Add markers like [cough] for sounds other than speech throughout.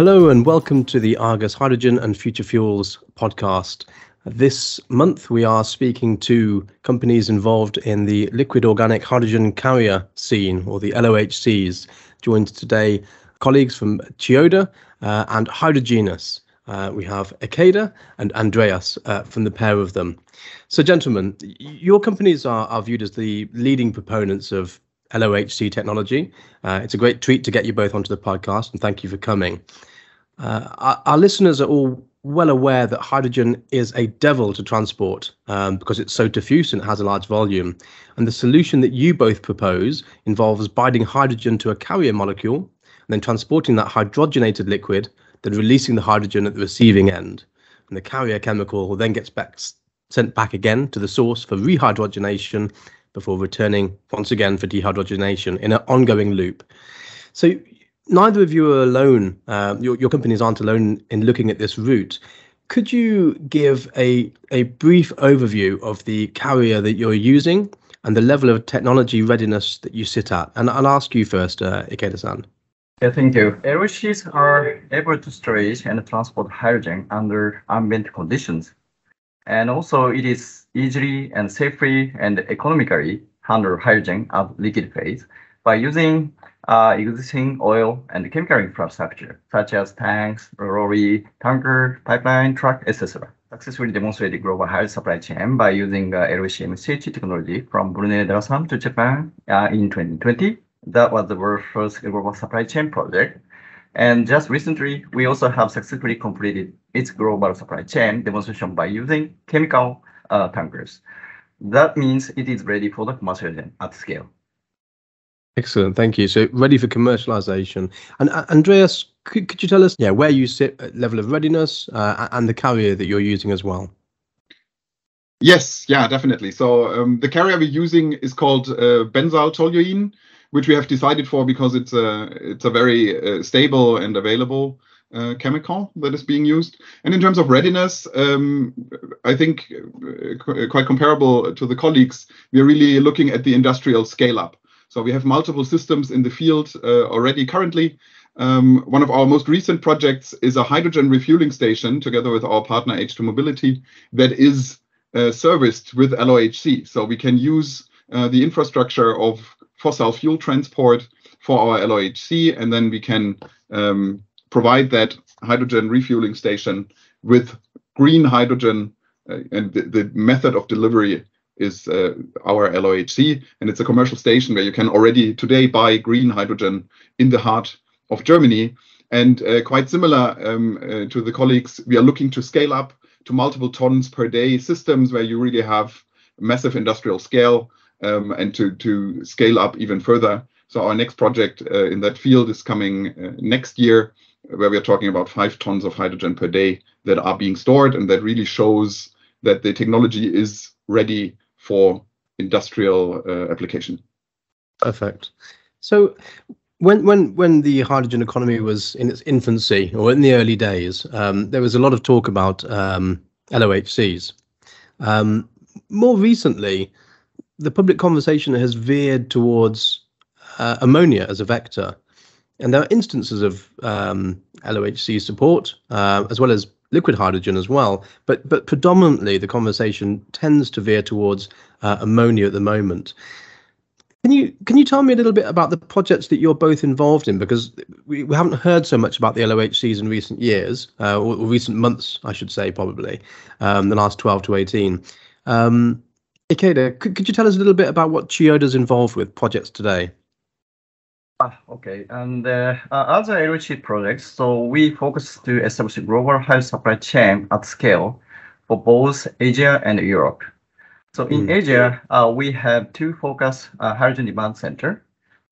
Hello and welcome to the Argus Hydrogen and Future Fuels podcast. This month we are speaking to companies involved in the liquid organic hydrogen carrier scene, or the LOHCs. Joined today colleagues from Chiyoda uh, and Hydrogenious. Uh, we have Ikeda and Andreas uh, from the pair of them. So, gentlemen, your companies are, are viewed as the leading proponents of LOHC technology. Uh, it's a great treat to get you both onto the podcast, and thank you for coming. Uh, our, our, listeners are all well aware that hydrogen is a devil to transport um, because it's so diffuse and it has a large volume. And the solution that you both propose involves binding hydrogen to a carrier molecule and then transporting that hydrogenated liquid, then releasing the hydrogen at the receiving end. And the carrier chemical then gets back, sent back again to the source for rehydrogenation before returning once again for dehydrogenation in an ongoing loop. So neither of you are alone. Uh, your, your companies aren't alone in looking at this route. Could you give a, a brief overview of the carrier that you're using and the level of technology readiness that you sit at? And I'll ask you first, uh, Ikeda-san. Yeah, thank you. LOHCs are able to storage and transport hydrogen under ambient conditions. And also it is easily and safely and economically handle hydrogen at liquid phase by using uh, existing oil and chemical infrastructure, such as tanks, lorry, tanker, pipeline, truck, etc. Successfully demonstrated global hydrogen supply chain by using uh, LOHC technology from Brunei Darussalam to Japan uh, in 2020. That was the world's first global supply chain project. And just recently, we also have successfully completed its global supply chain demonstration by using chemical uh, tankers. That means it is ready for the commercialization at scale. Excellent, thank you. So ready for commercialization. And uh, Andreas, could, could you tell us, yeah, where you sit at level of readiness uh, and the carrier that you're using as well? Yes, yeah, definitely. So um, the carrier we're using is called uh, benzyl toluene, which we have decided for because it's a it's a very uh, stable and available uh, chemical that is being used. And in terms of readiness, um, I think uh, quite comparable to the colleagues, we are really looking at the industrial scale up. So we have multiple systems in the field uh, already currently. Um, one of our most recent projects is a hydrogen refueling station together with our partner H2 Mobility that is uh, serviced with LOHC. So we can use uh, the infrastructure of fossil fuel transport for our LOHC, and then we can um, provide that hydrogen refueling station with green hydrogen. Uh, and the, the method of delivery is uh, our LOHC, and it's a commercial station where you can already today buy green hydrogen in the heart of Germany. And uh, quite similar um, uh, to the colleagues, we are looking to scale up to multiple tons per day systems where you really have massive industrial scale um, and to, to scale up even further. So our next project uh, in that field is coming uh, next year, where we are talking about five tons of hydrogen per day that are being stored, and that really shows that the technology is ready for industrial uh, application. Perfect. So when when when the hydrogen economy was in its infancy or in the early days, um, there was a lot of talk about um, LOHCs. Um, more recently, the public conversation has veered towards uh, ammonia as a vector, and there are instances of um, LOHC support uh, as well as liquid hydrogen as well. But but predominantly the conversation tends to veer towards uh, ammonia at the moment. Can you can you tell me a little bit about the projects that you're both involved in? Because we, we haven't heard so much about the LOHCs in recent years, uh, or, or, recent months, I should say, probably um, the last 12 to 18. Um, Ikeda, could, could you tell us a little bit about what Chiyoda's involved with projects today? Ah, okay. And uh, as a LOHC project, so we focus to establish a global health supply chain at scale for both Asia and Europe. So in mm. Asia, uh, we have two focus uh, hydrogen demand center.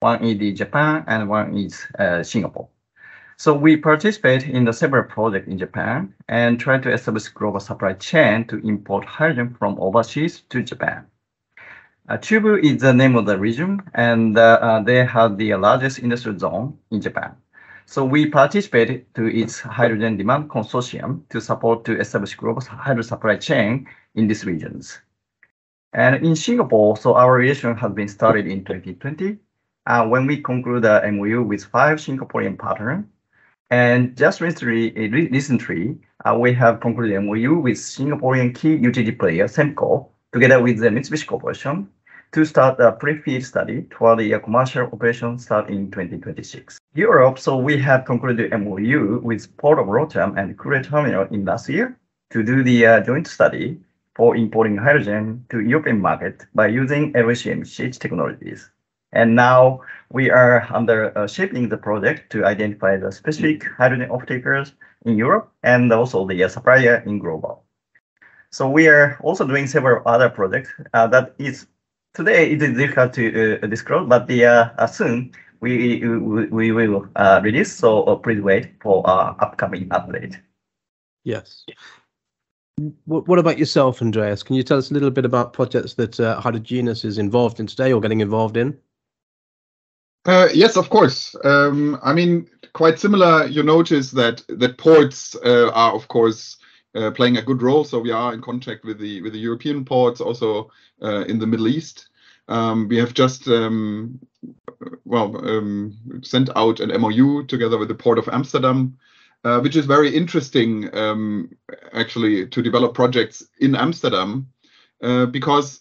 One is Japan and one is uh, Singapore. So we participate in the several projects in Japan and try to establish global supply chain to import hydrogen from overseas to Japan. Uh, Chubu is the name of the region, and uh, uh, they have the largest industrial zone in Japan. So we participated to its hydrogen demand consortium to support to establish global hydrogen supply chain in these regions. And in Singapore, so our relation has been started in 2020 uh, when we conclude the MOU with five Singaporean partners And just recently, recently uh, we have concluded MOU with Singaporean key utility player Sembcorp, together with the Mitsubishi Corporation, to start a pre-FEED study toward the commercial operation start in 2026. Europe, so we have concluded MOU with Port of Rotterdam and Koole Terminal in last year to do the uh, joint study for importing hydrogen to European market by using LHCMCH technologies. And now we are under uh, shaping the project to identify the specific hydrogen off-takers in Europe and also the uh, supplier in global. So we are also doing several other projects uh, that is today it is difficult to uh, disclose, but the uh, soon we we, we will uh, release. So uh, please wait for our upcoming update. Yes. What, what about yourself, Andreas? Can you tell us a little bit about projects that uh, Hydrogenious is involved in today or getting involved in? Uh, yes, of course. Um, I mean, quite similar. You notice that that ports uh, are, of course, uh, playing a good role. So we are in contact with the with the European ports, also uh, in the Middle East. Um, we have just um, well um, sent out an MOU together with the Port of Amsterdam, uh, which is very interesting um, actually to develop projects in Amsterdam uh, because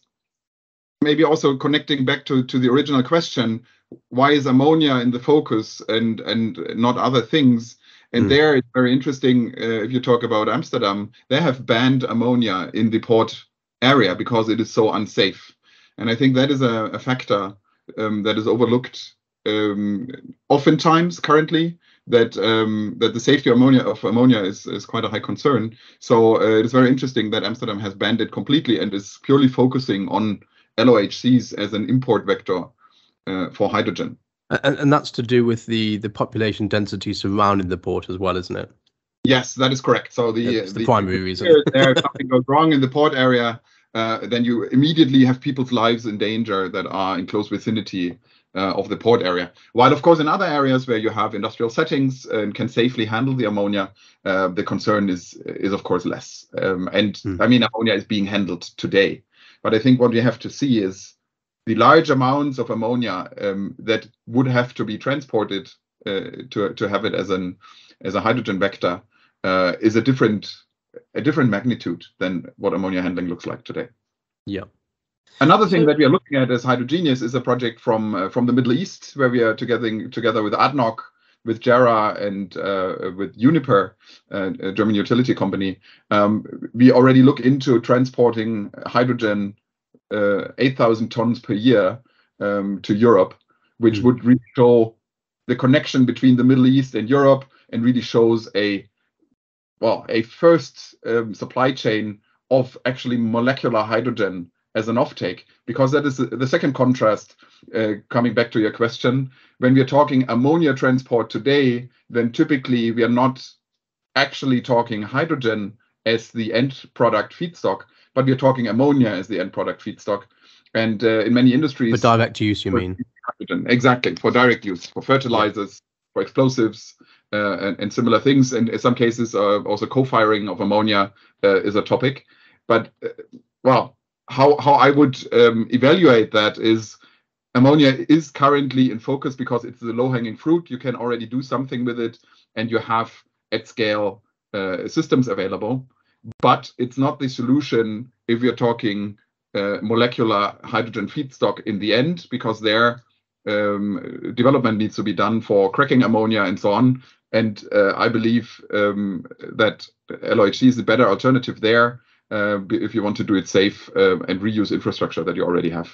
maybe also connecting back to, to the original question, why is ammonia in the focus and and not other things? And mm. there it's very interesting uh, if you talk about Amsterdam, they have banned ammonia in the port area because it is so unsafe. And I think that is a, a factor um, that is overlooked um, oftentimes currently that um, that the safety of ammonia of ammonia is, is quite a high concern. So uh, it is very interesting that Amsterdam has banned it completely and is purely focusing on LOHCs as an import vector uh, for hydrogen. And, and that's to do with the the population density surrounding the port as well, isn't it? Yes, that is correct. So the the, the, primary reason. there something goes wrong in the port area, uh, then you immediately have people's lives in danger that are in close vicinity uh, of the port area. While of course in other areas where you have industrial settings and can safely handle the ammonia, uh, the concern is is of course less. Um, and hmm. I mean ammonia is being handled today, but I think what we have to see is the large amounts of ammonia um, that would have to be transported uh, to to have it as an as a hydrogen vector uh, is a different a different magnitude than what ammonia handling looks like today. Yeah. Another thing that we are looking at as Hydrogenious is a project from uh, from the Middle East where we are together together with ADNOC, with JERA, and uh, with Uniper, uh, a German utility company. Um, we already look into transporting hydrogen uh, 8,000 tons per year um, to Europe, which mm. would really show the connection between the Middle East and Europe, and really shows a well a first um, supply chain of actually molecular hydrogen as an offtake, because that is the second contrast. Uh, coming back to your question, when we are talking ammonia transport today, then typically we are not actually talking hydrogen as the end product feedstock, but we're talking ammonia as the end product feedstock. And uh, in many industries, for direct use, you mean? Hydrogen. Exactly, for direct use, for fertilizers, for explosives, uh, and, and, similar things. And in some cases, uh, also co-firing of ammonia uh, is a topic. But uh, well, how how I would um, evaluate that is ammonia is currently in focus because it's the low-hanging fruit. You can already do something with it, and you have at scale uh, systems available but it's not the solution if you're talking uh, molecular hydrogen feedstock in the end, because there um, development needs to be done for cracking ammonia and so on. And uh, I believe um, that LOHC is a better alternative there uh, if you want to do it safe uh, and reuse infrastructure that you already have.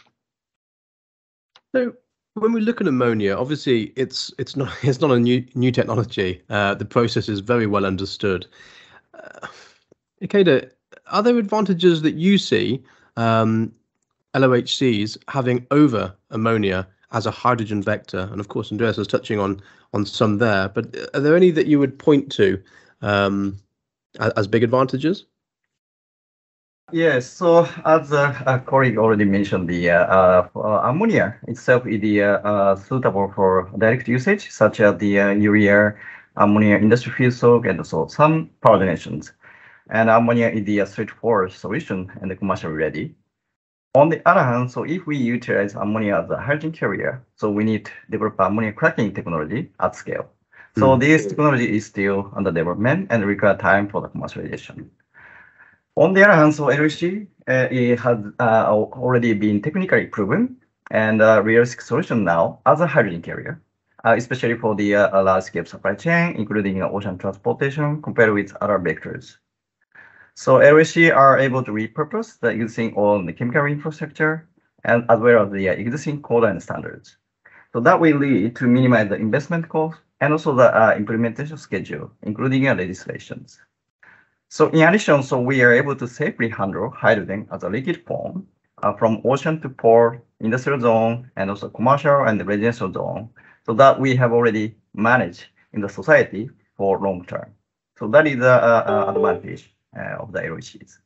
So when we look at ammonia, obviously it's it's not [laughs] it's not a new new technology. Uh, the process is very well understood. Uh, Ikeda, are there advantages that you see um, LOHCs having over ammonia as a hydrogen vector? And of course, Andreas was touching on on some there, but are there any that you would point to um, as, big advantages? Yes, so as a, a colleague already mentioned, the uh, uh, ammonia itself is uh, suitable for direct usage, such as the uh, urea, ammonia industry feedstock, and also some power generations and ammonia is the straightforward solution and commercially ready. On the other hand, so if we utilize ammonia as a hydrogen carrier, so we need to develop ammonia cracking technology at scale. So this technology is still under development and require time for the commercialization. On the other hand, so LHC uh, it has uh, already been technically proven and a realistic solution now as a hydrogen carrier, uh, especially for the uh, large-scale supply chain, including ocean transportation, compared with other vectors. So LHC are able to repurpose the existing the chemical infrastructure and as well as the uh, existing code and standards. So that will lead to minimize the investment cost and also the uh, implementation schedule, including uh, legislations. So in addition, so we are able to safely handle hydrogen as a liquid form uh, from ocean to port, industrial zone, and also commercial and residential zone, so that we have already managed in the society for long term. So that is the advantage uh, of the LHCs.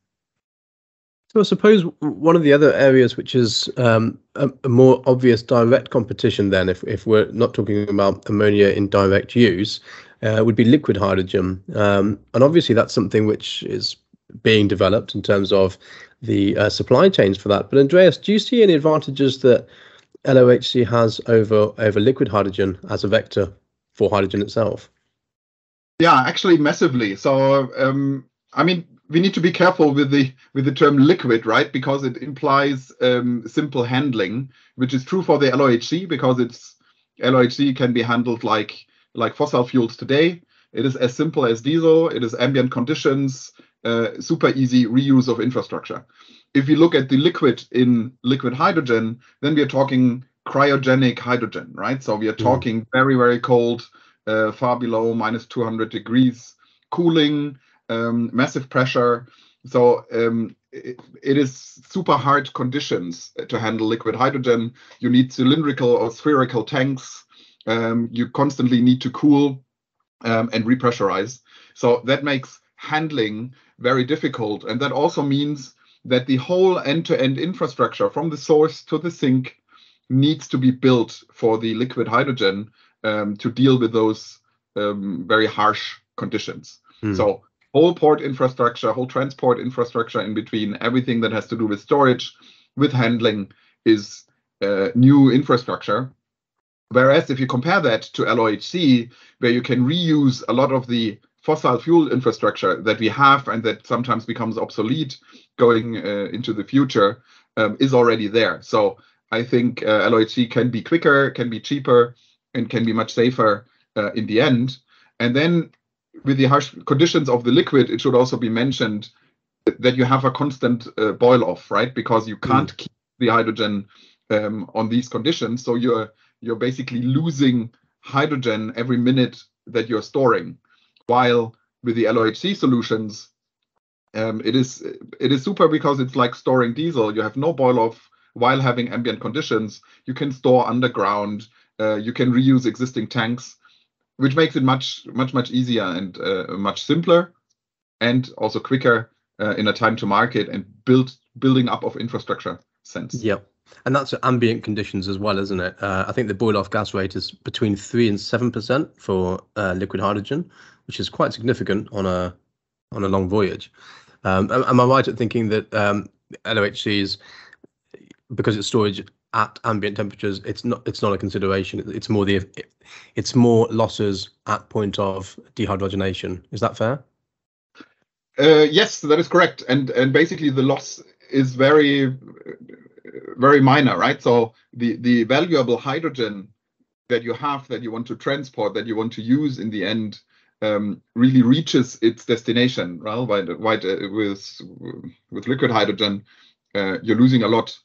So I suppose one of the other areas which is um, a, a, more obvious direct competition then, if, if we're not talking about ammonia in direct use, uh, would be liquid hydrogen. Um, and obviously that's something which is being developed in terms of the uh, supply chains for that. But Andreas, do you see any advantages that LOHC has over over liquid hydrogen as a vector for hydrogen itself? Yeah, actually massively. So um, I mean, we need to be careful with the with the term liquid, right? Because it implies um, simple handling, which is true for the LOHC because it's LOHC can be handled like like fossil fuels today. It is as simple as diesel. It is ambient conditions, uh, super easy reuse of infrastructure. If you look at the liquid in liquid hydrogen, then we are talking cryogenic hydrogen, right? So we are mm. talking very very cold, uh, far below minus 200 degrees cooling um, massive pressure. So um, it, it is super hard conditions to handle liquid hydrogen. You need cylindrical or spherical tanks. Um, you constantly need to cool um, and repressurize. So that makes handling very difficult. And that also means that the whole end-to-end infrastructure from the source to the sink needs to be built for the liquid hydrogen um, to deal with those um, very harsh conditions. Hmm. So whole port infrastructure, whole transport infrastructure in between, everything that has to do with storage, with handling is uh, new infrastructure. Whereas if you compare that to LOHC, where you can reuse a lot of the fossil fuel infrastructure that we have and that sometimes becomes obsolete going uh, into the future, um, is already there. So I think uh, LOHC can be quicker, can be cheaper, and can be much safer uh, in the end. And then with the harsh conditions of the liquid, it should also be mentioned that you have a constant uh, boil off, right? Because you can't mm. keep the hydrogen um, on these conditions. So you're you're basically losing hydrogen every minute that you're storing. While with the LOHC solutions, um, it is it is super because it's like storing diesel. You have no boil off while having ambient conditions. You can store underground. Uh, you can reuse existing tanks which makes it much much much easier and uh, much simpler and also quicker uh, in a time to market and build building up of infrastructure sense. Yeah and that's ambient conditions as well isn't it? Uh, i think the boil off gas rate is between 3 and 7% for uh, liquid hydrogen which is quite significant on a on a long voyage. Um, am i right at thinking that um, lohcs because it's storage at ambient temperatures, it's not it's not a consideration. It's more the it's more losses at point of dehydrogenation. Is that fair? Uh, yes, that is correct. And and basically the loss is very very minor, right? So the the valuable hydrogen that you have that you want to transport that you want to use in the end um, really reaches its destination, right? Right, uh, with with liquid hydrogen, uh, you're losing a lot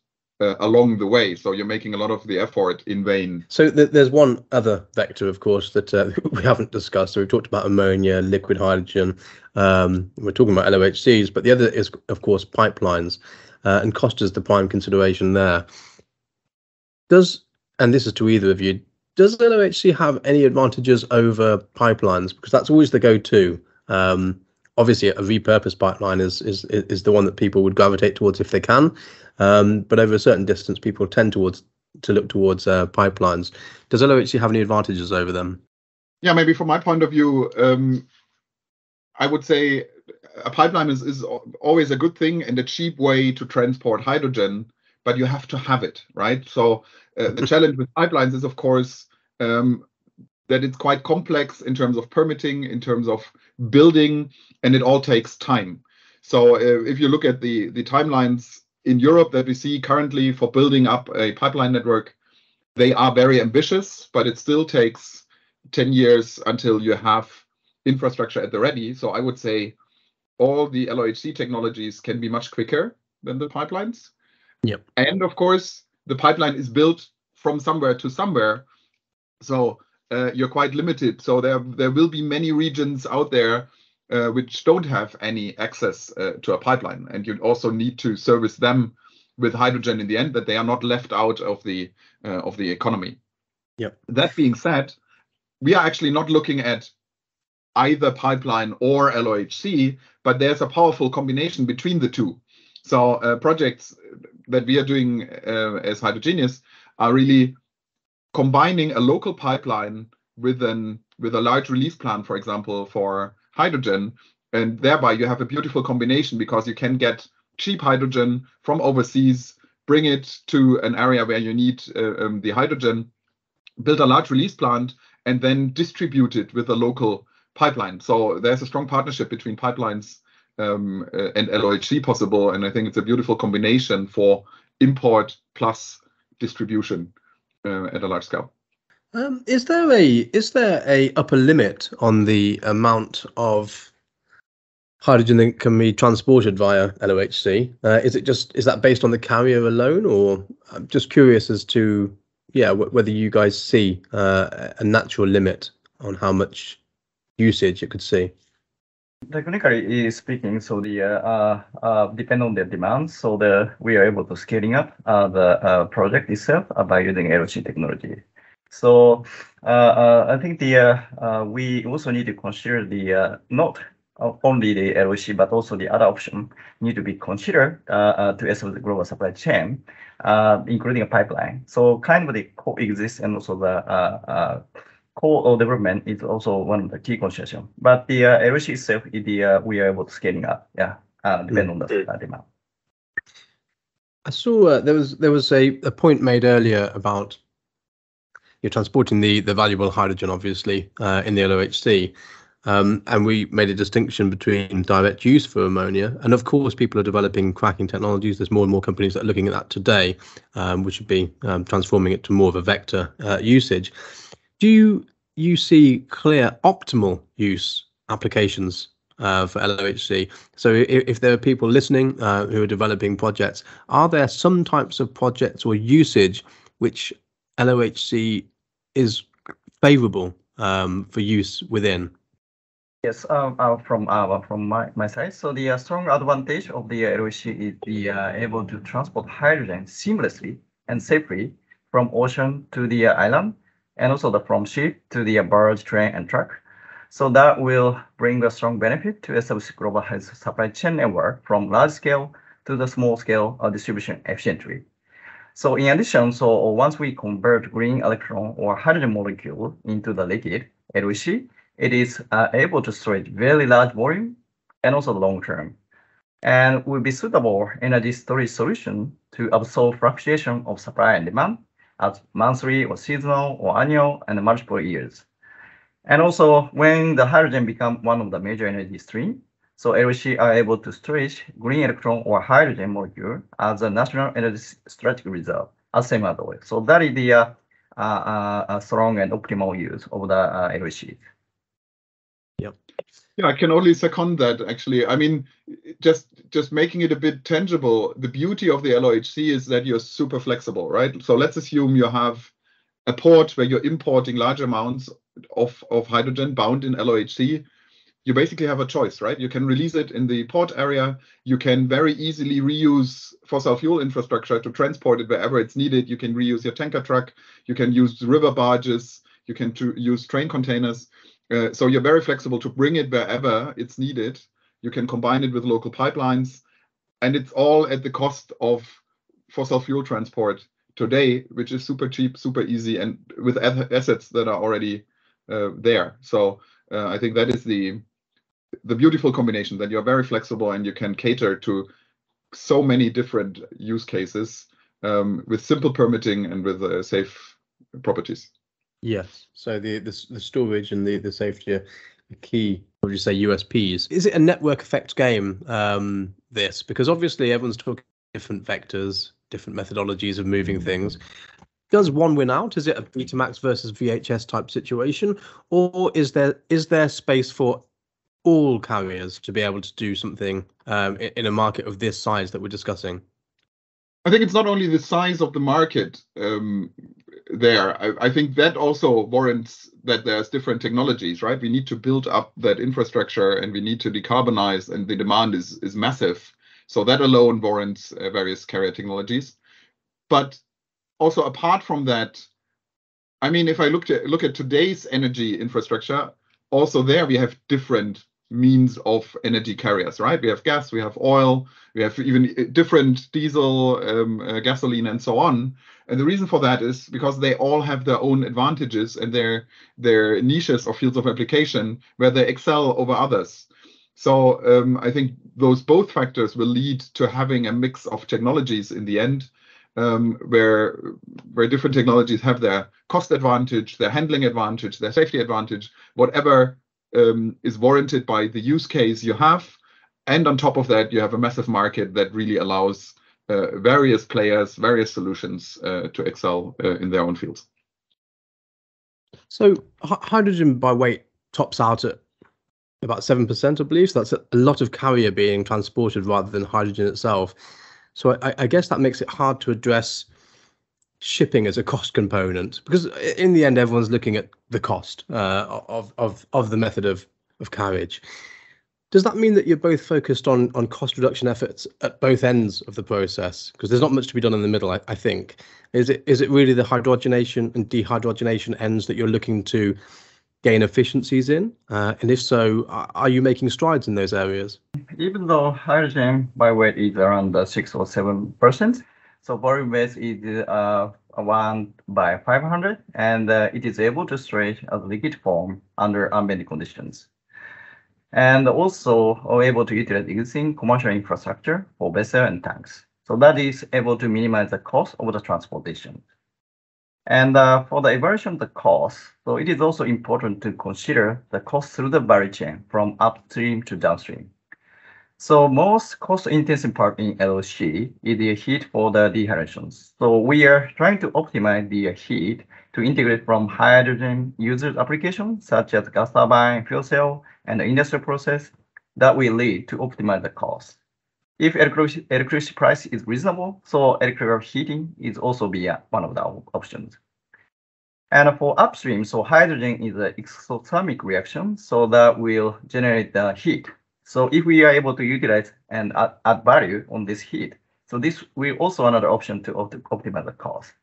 uh, along the way. So you're making a lot of the effort in vain. So th- there's one other vector, of course, that uh, [laughs] we haven't discussed. So we've talked about ammonia, liquid hydrogen. Um, we're talking about LOHCs, but the other is, of course, pipelines, uh, and cost is the prime consideration there. Does and this is to either of you. Does LOHC have any advantages over pipelines? Because that's always the go-to. Um, obviously, a repurposed pipeline is, is is the one that people would gravitate towards if they can. Um, but over a certain distance, people tend towards to look towards uh, pipelines. Does LOHC have any advantages over them? Yeah, maybe from my point of view, um, I would say a pipeline is, is always a good thing and a cheap way to transport hydrogen, but you have to have it, right? So uh, [laughs] the challenge with pipelines is, of course, um, that it's quite complex in terms of permitting, in terms of building, and it all takes time. So uh, if you look at the the timelines in Europe that we see currently for building up a pipeline network, they are very ambitious, but it still takes 10 years until you have infrastructure at the ready. So I would say all the LOHC technologies can be much quicker than the pipelines. Yep. And of course, the pipeline is built from somewhere to somewhere. So uh, you're quite limited. So there, there will be many regions out there uh, which don't have any access uh, to a pipeline. And you also need to service them with hydrogen in the end, that they are not left out of the uh, of the economy. Yeah. That being said, we are actually not looking at either pipeline or LOHC, but there's a powerful combination between the two. So uh, projects that we are doing uh, as Hydrogenious are really combining a local pipeline with an with a large release plan, for example, for hydrogen, and thereby you have a beautiful combination because you can get cheap hydrogen from overseas, bring it to an area where you need uh, um, the hydrogen, build a large release plant, and then distribute it with a local pipeline. So there's a strong partnership between pipelines um, uh, and LOHC possible, and I think it's a beautiful combination for import plus distribution uh, at a large scale. Um, is there a is there a upper limit on the amount of hydrogen that can be transported via LOHC? Uh, is it just is that based on the carrier alone, or I'm just curious as to yeah w- whether you guys see uh, a natural limit on how much usage it could see? Technically speaking, so the uh, uh, uh, depend on the demand, so the we are able to scaling up uh, the uh, project itself uh, by using LOHC technology. So I think the we also need to consider the not only the LOHC but also the other option need to be considered uh, to establish the global supply chain, including a pipeline. So kind of the coexist and also the uh, co-development is also one of the key consideration. But the uh, LOHC itself, the uh, we are able to scaling up, yeah, uh, depend on the uh, demand. I saw uh, there was there was a, a point made earlier about you're transporting the the valuable hydrogen, obviously, uh, in the LOHC. Um, and we made a distinction between direct use for ammonia, and of course, people are developing cracking technologies. There's more and more companies that are looking at that today, um, which would be um, transforming it to more of a vector uh, usage. Do you see clear optimal use applications uh, for LOHC? So, if, if, there are people listening uh, who are developing projects, are there some types of projects or usage which LOHC is favorable um, for use within? Yes, um, uh, from uh, from my, my side. So the uh, strong advantage of the LOHC is the uh, able to transport hydrogen seamlessly and safely from ocean to the island, and also the from ship to the barge, train, and truck. So that will bring a strong benefit to establish global health supply chain network from large scale to the small scale distribution efficiently. So in addition, so once we convert green electron or hydrogen molecule into the liquid LOHC, it is uh, able to store very large volume and also long term, and will be suitable energy storage solution to absorb fluctuation of supply and demand as monthly or seasonal or annual and multiple years. And also when the hydrogen become one of the major energy stream, so LOHC are able to storage green electron or hydrogen molecule as a national energy strategic reserve as same as oil. So that is the uh, uh, uh, strong and optimal use of the uh, LOHC. Yep. Yeah, I can only second that. Actually, I mean, just just making it a bit tangible. The beauty of the LOHC is that you're super flexible, right? So let's assume you have a port where you're importing large amounts of of hydrogen bound in LOHC. You basically have a choice, right? You can release it in the port area. You can very easily reuse fossil fuel infrastructure to transport it wherever it's needed. You can reuse your tanker truck. You can use river barges. You can use train containers uh, so you're very flexible to bring it wherever it's needed. You can combine it with local pipelines, and it's all at the cost of fossil fuel transport today, which is super cheap, super easy, and with assets that are already uh, there. So uh, I think that is the the beautiful combination that you're very flexible and you can cater to so many different use cases um, with simple permitting and with uh, safe properties. Yes. So the the, the storage and the the safety are key. What would you say USPs? Is it a network effect game? Um, this because obviously everyone's talking different vectors, different methodologies of moving things. Does one win out? Is it a Betamax versus VHS type situation, or is there is there space for all carriers to be able to do something um, in, in a market of this size that we're discussing? I think it's not only the size of the market um, there. I, I, think that also warrants that there's different technologies, right? We need to build up that infrastructure and we need to decarbonize, and the demand is is massive. So that alone warrants uh, various carrier technologies. But also apart from that, I mean, if I look at look at today's energy infrastructure, also there we have different means of energy carriers, right? We have gas, we have oil, we have even uh, different diesel, um, uh, gasoline, and so on. And the reason for that is because they all have their own advantages and their their niches or fields of application where they excel over others. So um, I think those both factors will lead to having a mix of technologies in the end, um, where where different technologies have their cost advantage, their handling advantage, their safety advantage, whatever um, is warranted by the use case you have. And on top of that, you have a massive market that really allows uh, various players, various solutions uh, to excel uh, in their own fields. So hydrogen by weight tops out at about 7%, I believe. So that's a lot of carrier being transported rather than hydrogen itself. So I, I guess that makes it hard to address shipping as a cost component because in the end everyone's looking at the cost uh, of of of the method of of carriage. Does that mean that you're both focused on on cost reduction efforts at both ends of the process? Because there's not much to be done in the middle I, I think. Is it is it really the hydrogenation and dehydrogenation ends that you're looking to gain efficiencies in? Uh, and if so are you making strides in those areas? Even though hydrogen by weight is around six or seven percent so volume base is uh, 1 by 500, and uh, it is able to stretch as liquid form under ambient conditions. And also are able to utilize existing commercial infrastructure for vessel and tanks. So that is able to minimize the cost of the transportation. And uh, for the evaluation of the cost, so it is also important to consider the cost through the value chain from upstream to downstream. So most cost-intensive part in LOC is the heat for the dehydration. So we are trying to optimize the heat to integrate from hydrogen users applications such as gas turbine, fuel cell, and the industrial process that will lead to optimize the cost. If electricity price is reasonable, so electrical heating is also be uh, one of the options. And for upstream, so hydrogen is an exothermic reaction, so that will generate the heat so if we are able to utilize and add, add value on this heat, so this will also another option to opt optimize the cost.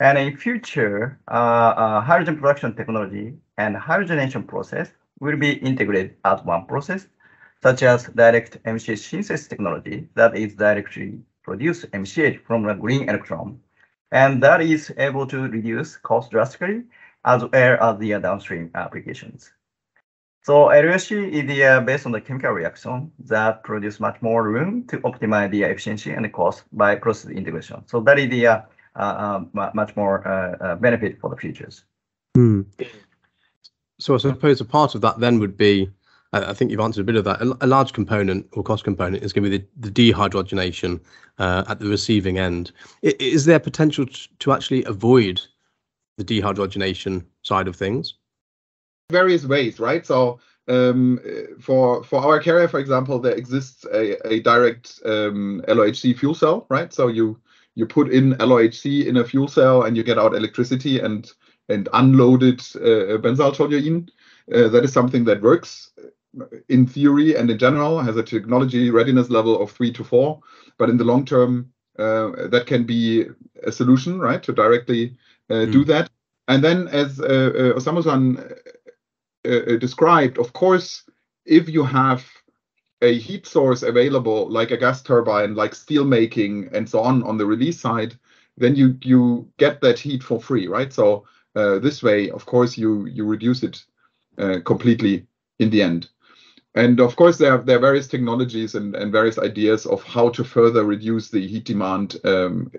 And in future, uh, uh, hydrogen production technology and hydrogenation process will be integrated as one process, such as direct MCH synthesis technology that is directly produce MCH from a green electron. And that is able to reduce cost drastically as well as the downstream applications. So LOC is uh, based on the chemical reaction that produce much more room to optimize the efficiency and the cost by process integration. So that is the uh, uh much more uh, uh, benefit for the futures. Hmm. So I suppose a part of that then would be, I think you've answered a bit of that. A, a large component or cost component is going to be the, the dehydrogenation at the receiving end. Is there potential to actually avoid the dehydrogenation side of things? Various ways, right? So um, for for our carrier, for example, there exists a, a direct um, LOHC fuel cell, right? So you you put in LOHC in a fuel cell and you get out electricity and and unloaded uh, benzyl toluene. Uh, that is something that works in theory and in general has a technology readiness level of three to four, but in the long term, uh, that can be a solution, right, to directly mm. do that. And then, as uh, uh, Osamu-san uh, uh, described, of course, if you have a heat source available, like a gas turbine, like steel making, and so on, on the release side, then you you get that heat for free, right? So uh, this way, of course, you you reduce it uh, completely in the end. And of course, there are, there are various technologies and, and various ideas of how to further reduce the heat demand um,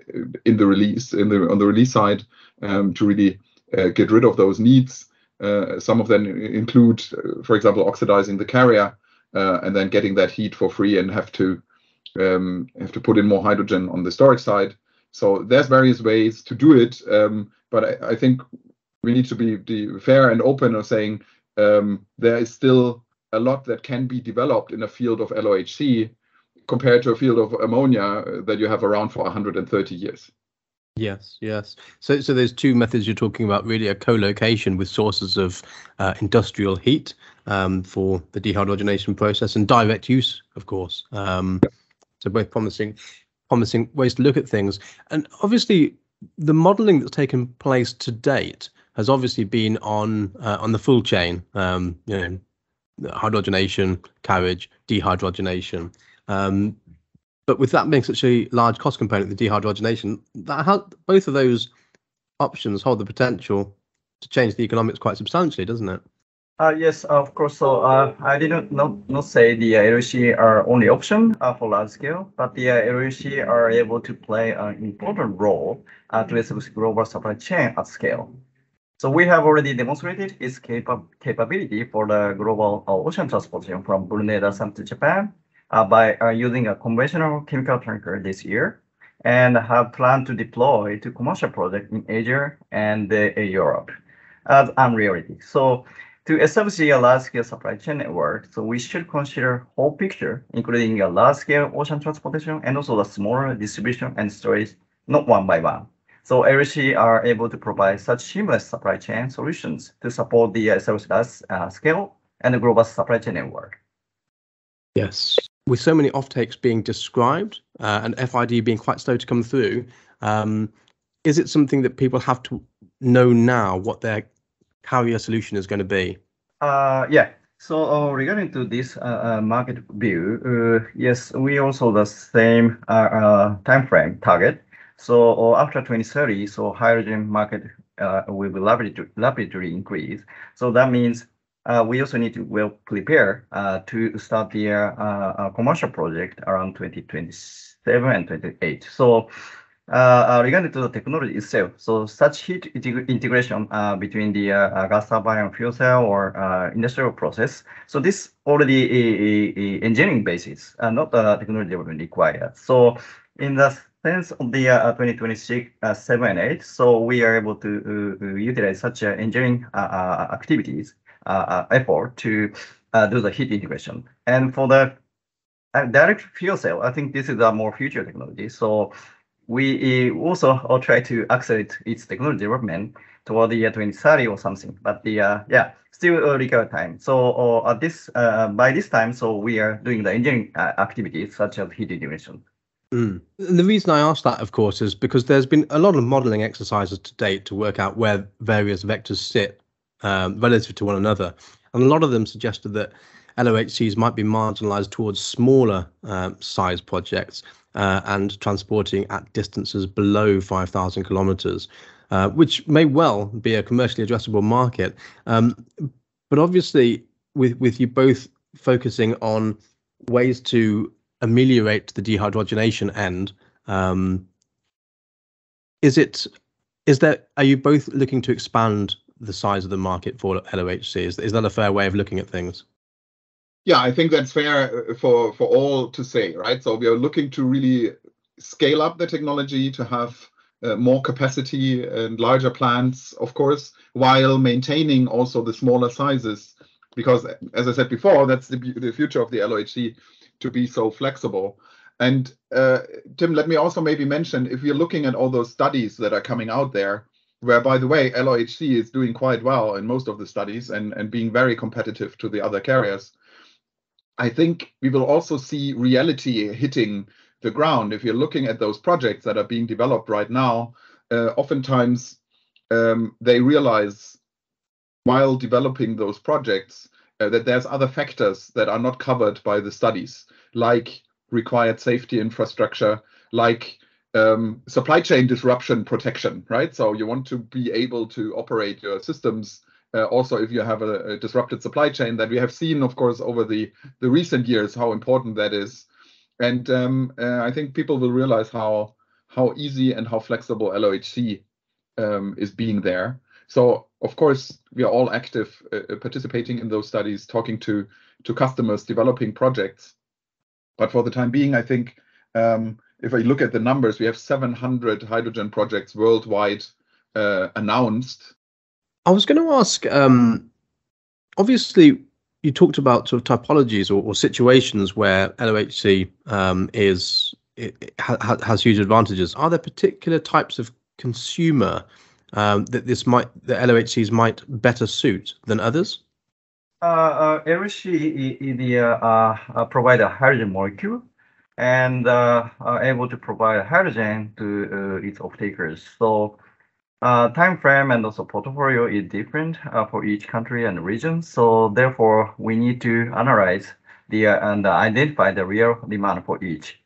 in the release in the on the release side um, to really uh, get rid of those needs. Uh, some of them include, uh, for example, oxidizing the carrier uh, and then getting that heat for free and have to um, have to put in more hydrogen on the storage side. So there's various ways to do it, um, but I, I, think we need to be, be fair and open of saying um, there is still a lot that can be developed in a field of LOHC compared to a field of ammonia that you have around for 130 years. Yes, yes. So, so there's two methods you're talking about. Really, a co-location with sources of uh, industrial heat um, for the dehydrogenation process, and direct use, of course. Um, so both promising, promising ways to look at things. And obviously, the modelling that's taken place to date has obviously been on uh, on the full chain. Um, you know, hydrogenation, carriage, dehydrogenation. Um, but with that being such a large cost component, the dehydrogenation, that has, both of those options hold the potential to change the economics quite substantially, doesn't it? Uh, yes, of course. So uh, I didn't not, not say the uh, LOHC are only option uh, for large scale, but the uh, LOHC are able to play an important role uh, to establish global supply chain at scale. So we have already demonstrated its capa capability for the global uh, ocean transportation from Brunei to Japan uh, by uh, using a conventional chemical tanker this year and have planned to deploy to commercial project in Asia and uh, Europe as unreality. So to establish a large-scale supply chain network, so we should consider whole picture, including a large-scale ocean transportation and also the smaller distribution and storage, not one by one. So LOHC are able to provide such seamless supply chain solutions to support the established uh, scale and the global supply chain network. Yes with so many offtakes being described uh, and FID being quite slow to come through, um, is it something that people have to know now what their carrier solution is going to be? Uh, yeah. So uh, regarding to this uh, uh, market view, uh, yes, we also the same time frame target. So after 2030, so hydrogen market will rapidly, rapidly increase. So that means uh, we also need to well prepare uh, to start the uh, commercial project around 2027 and 28. So regarding to the technology itself, so such heat integration between the gas turbine and fuel cell or industrial process. So this already a, a, a engineering basis, not the technology development required. So in the sense of the uh, 2026 uh, 7 8, so we are able to uh, utilize such engineering activities uh, uh, effort to uh, do the heat integration. And for the direct fuel cell, I think this is a more future technology. So we also try to accelerate its technology development toward the year 2030 or something. But the uh, yeah, still a require time. So uh, at this uh, by this time, so we are doing the engineering activities such as heat integration. Mm. The reason I ask that, of course, is because there's been a lot of modeling exercises to date to work out where various vectors sit um, relative to one another. And a lot of them suggested that LOHCs might be marginalized towards smaller um, size projects uh, and transporting at distances below 5,000 kilometers, uh, which may well be a commercially addressable market. Um, but obviously, with, with you both focusing on ways to ameliorate the dehydrogenation end, um, is it is there are you both looking to expand the size of the market for LOHC? Is, is that a fair way of looking at things? Yeah, I think that's fair uh, for, for all to say, right? So we are looking to really scale up the technology to have uh, more capacity and larger plants, of course, while maintaining also the smaller sizes. Because, as I said before, that's the, the future of the LOHC to be so flexible. And uh, Tim, let me also maybe mention if you're looking at all those studies that are coming out there, where by the way LOHC is doing quite well in most of the studies and, and being very competitive to the other carriers. I think we will also see reality hitting the ground. If you're looking at those projects that are being developed right now, uh, oftentimes um, they realize while developing those projects uh, that there's other factors that are not covered by the studies, like required safety infrastructure, like um, supply chain disruption protection, right? So you want to be able to operate your systems uh, also if you have a, a, disrupted supply chain that we have seen, of course, over the, the recent years, how important that is. And um, uh, I think people will realize how how easy and how flexible LOHC um, is being there. So of course we are all active, uh, participating in those studies, talking to to customers, developing projects. But for the time being, I think um, if I look at the numbers, we have 700 hydrogen projects worldwide uh, announced. I was going to ask. Um, obviously, you talked about sort of typologies or, or situations where LOHC um, is it, ha, has huge advantages. Are there particular types of consumer um, that this might the LOHCs might better suit than others? Uh, uh, LOHC is the uh, uh, provide a hydrogen molecule and uh, able to provide hydrogen to uh, its off-takers. So uh, time frame and also portfolio is different for each country and region. So therefore, we need to analyze the and identify the real demand for each.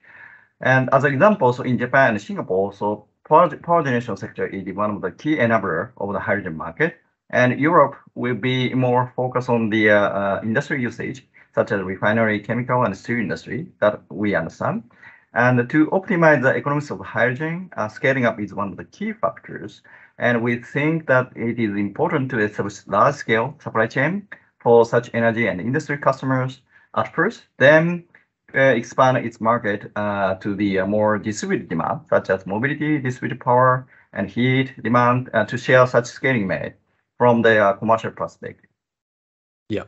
And as an example, so in Japan and Singapore, so power, power generation sector is one of the key enabler of the hydrogen market. And Europe will be more focused on the uh, uh, industry usage such as refinery, chemical, and steel industry that we understand. And to optimize the economics of hydrogen, uh, scaling up is one of the key factors. And we think that it is important to establish large-scale supply chain for such energy and industry customers at first, then uh, expand its market uh, to the uh, more distributed demand, such as mobility, distributed power, and heat demand, uh, to share such scaling made from the uh, commercial perspective. Yeah.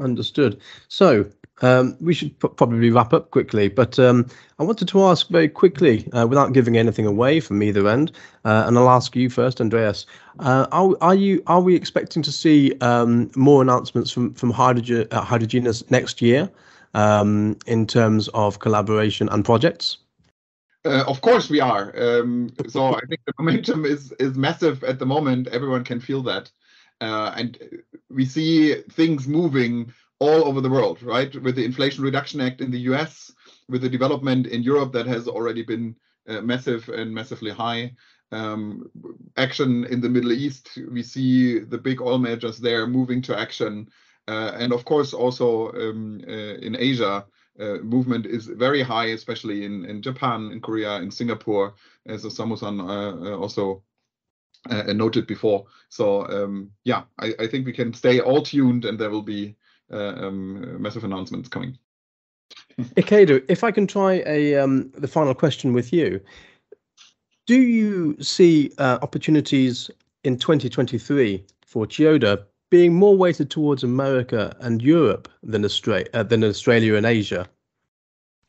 Understood. So um, we should probably wrap up quickly, but um, I wanted to ask very quickly, uh, without giving anything away from either end, uh, and I'll ask you first, Andreas. Uh, are, are you are we expecting to see um, more announcements from from hydrogen uh, next year um, in terms of collaboration and projects? Uh, of course we are. Um, so I think the [laughs] momentum is is massive at the moment. Everyone can feel that. Uh, and we see things moving all over the world, right? With the Inflation Reduction Act in the US, with the development in Europe that has already been uh, massive and massively high. Um, action in the Middle East, we see the big oil majors there moving to action. Uh, and of course, also um, uh, in Asia, uh, movement is very high, especially in, in Japan, in Korea, in Singapore, as Osamu-san uh, also uh, noted before. So um, yeah, I, I, think we can stay all tuned, and there will be uh, um, massive announcements coming. [laughs] Ikeda, if I can try a um, the final question with you, do you see uh, opportunities in 2023 for Chiyoda being more weighted towards America and Europe than uh, than Australia and Asia?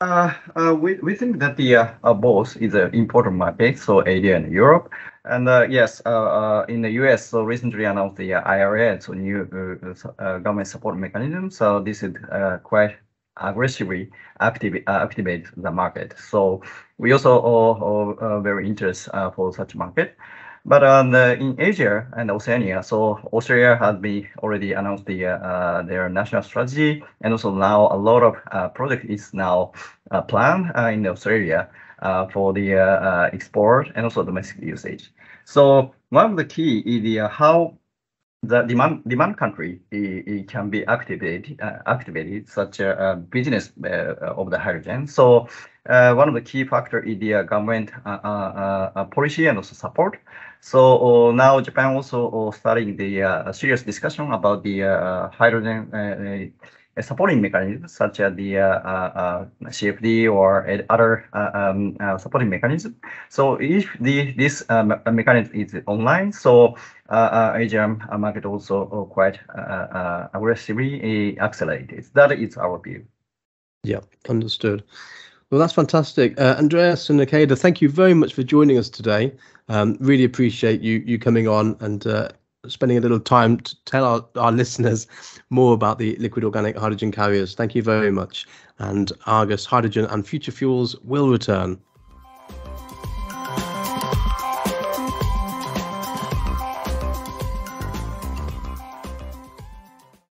Uh, uh, we, we think that the uh, uh both is an important market, so Asia and Europe. And uh, yes, uh, in the US, so recently announced the IRA, so new government support mechanism. So this is quite aggressively active, activate the market. So we also are, are very interested for such market. But uh, in Asia and Oceania, so Australia has been already announced the, uh, their national strategy, and also now a lot of uh, project is now uh, planned uh, in Australia uh, for the export and also domestic usage. So one of the key is the, how the demand demand country it, it can be activated activated such a business of the hydrogen. So uh, one of the key factor is the uh, government uh, policy and also support. So uh, now Japan also uh, starting the uh, serious discussion about the hydrogen supporting mechanisms such as the uh, uh, CFD or other uh, um, supporting mechanism. So if the this mechanism is online, so Asian market also quite aggressively accelerated. That is our view. Yeah, understood. Well, that's fantastic. Uh, Andreas and Ikeda, thank you very much for joining us today. Um, really appreciate you you coming on and uh, spending a little time to tell our, our listeners more about the liquid organic hydrogen carriers. Thank you very much. And Argus Hydrogen and Future Fuels will return.